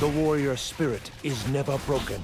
The warrior spirit is never broken.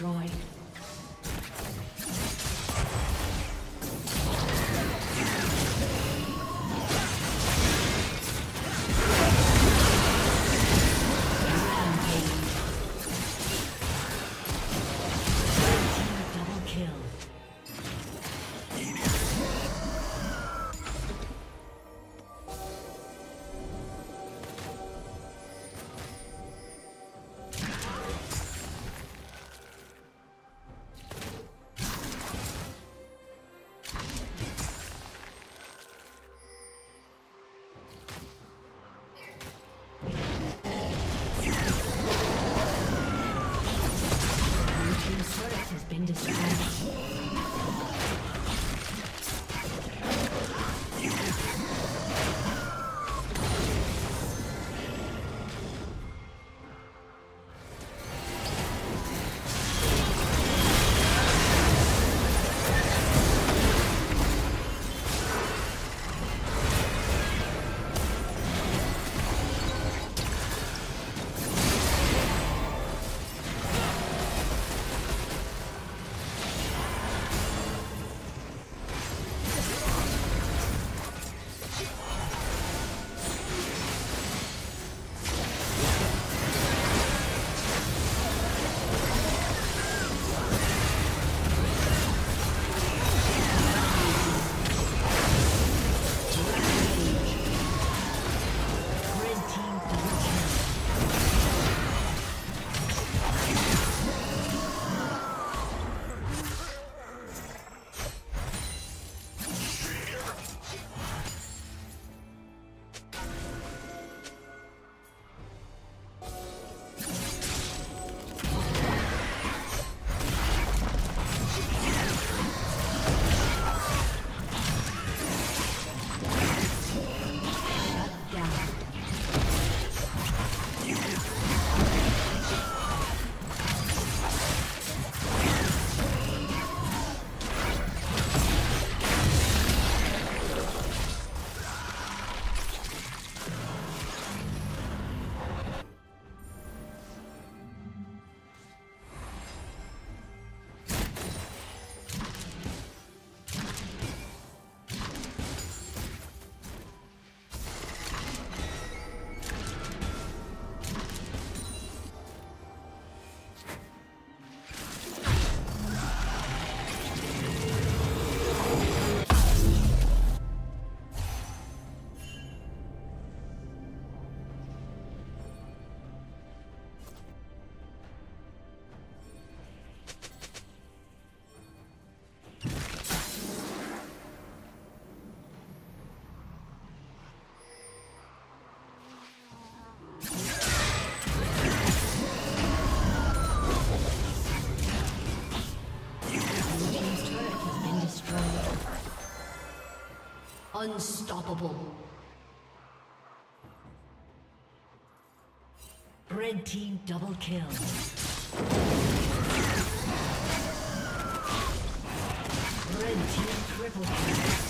Destroyed. Unstoppable. Red team double kill. Red team triple kill.